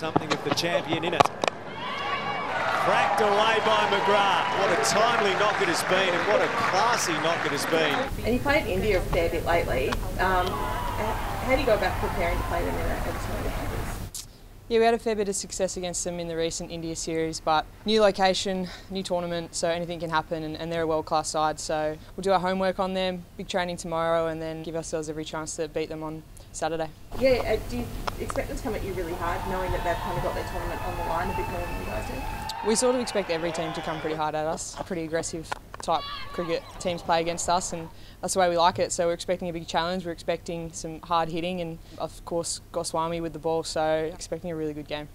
Something of the champion in it. Cracked away by McGrath. What a timely knock it has been and what a classy knock it has been. And you played India a fair bit lately. Um, how do you go about preparing to play them in a, a tournament like this? Yeah, we had a fair bit of success against them in the recent India series, but new location, new tournament, so anything can happen, and, and they're a world class side. So we'll do our homework on them, big training tomorrow, and then give ourselves every chance to beat them on Saturday. Yeah, uh, do you expect them to come at you really hard, knowing that they've kind of got their tournament on the line a bit more than you guys do? We sort of expect every team to come pretty hard at us. Pretty aggressive type cricket teams play against us, and that's the way we like it. So we're expecting a big challenge. We're expecting some hard hitting, and of course Goswami with the ball. So expecting a really good game.